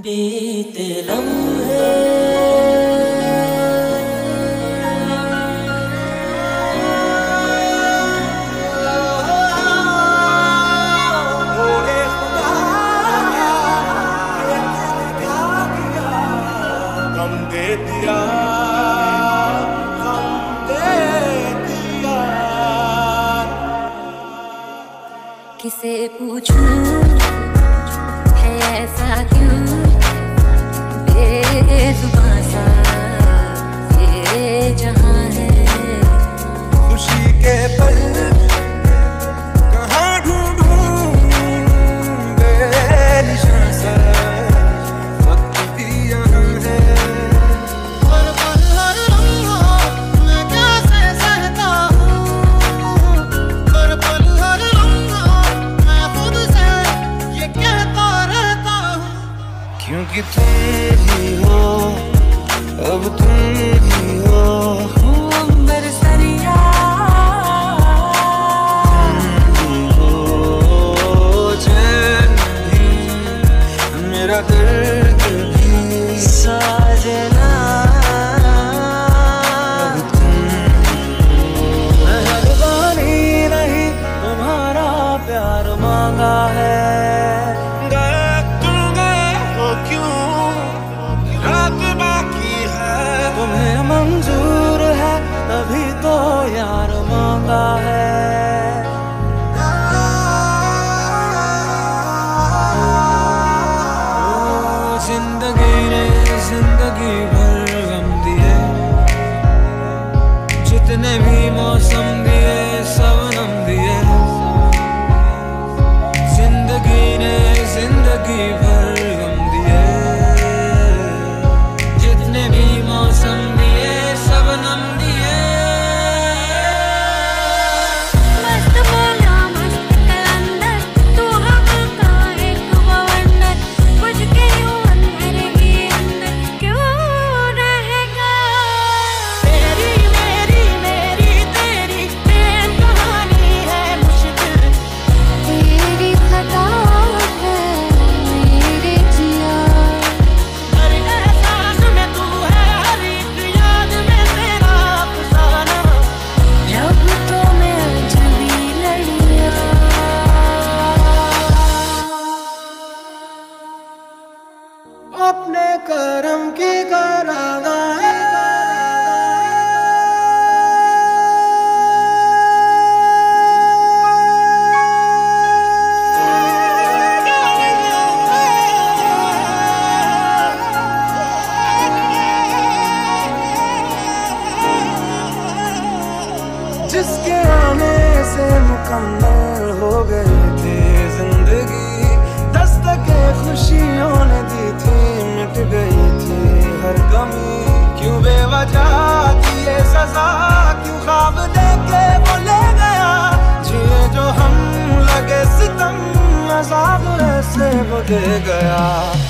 बीते लम्हे। तुम ही हो अब तुम गया।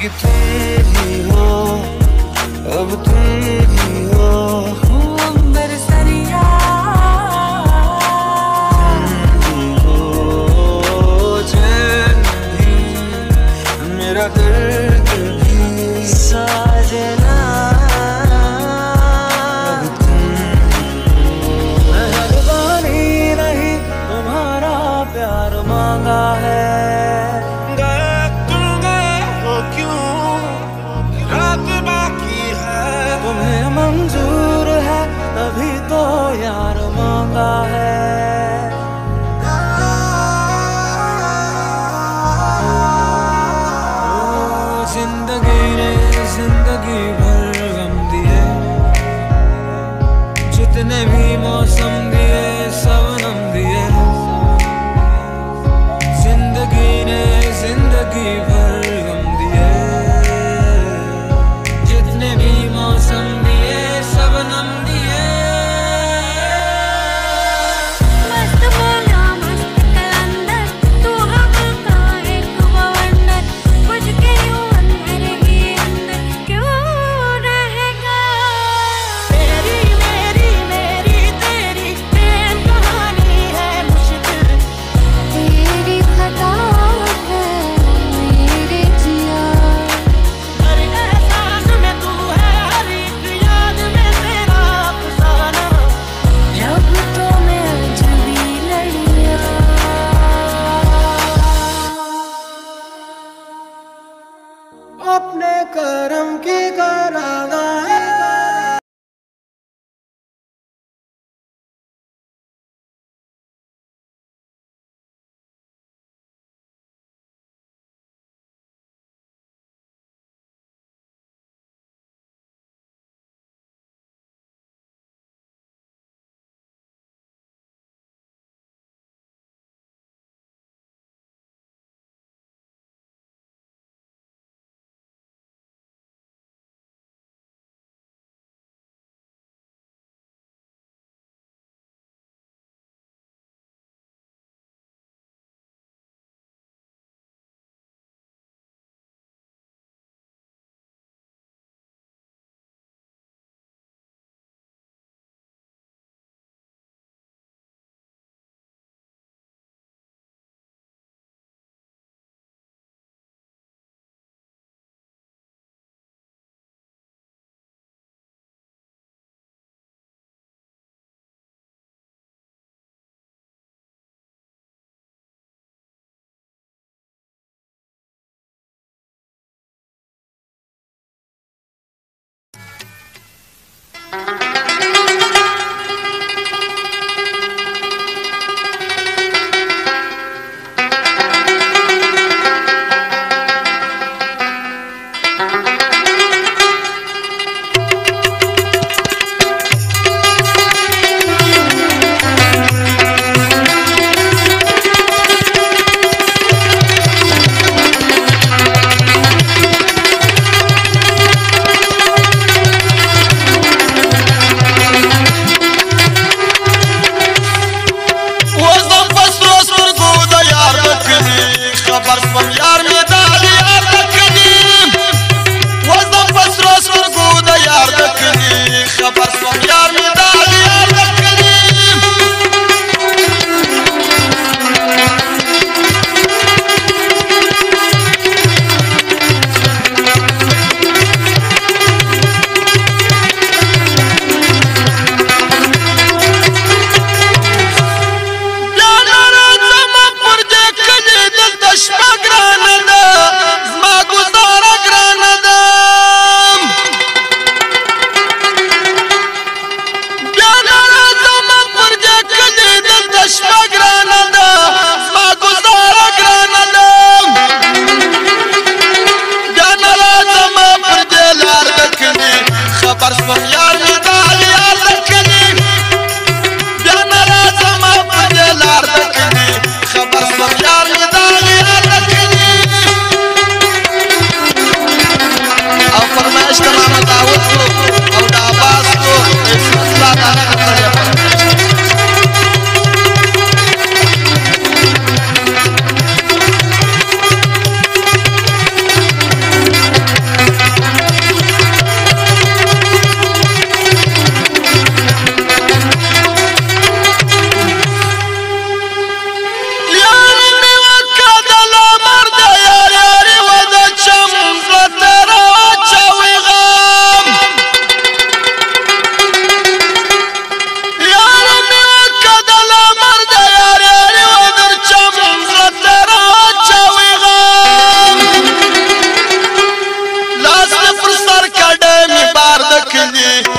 क्योंकि तुम ही हो अब तुम ही हो बरसरिया मेरा नहीं तुम्हारा प्यार मांगा है Flowers from your Yeni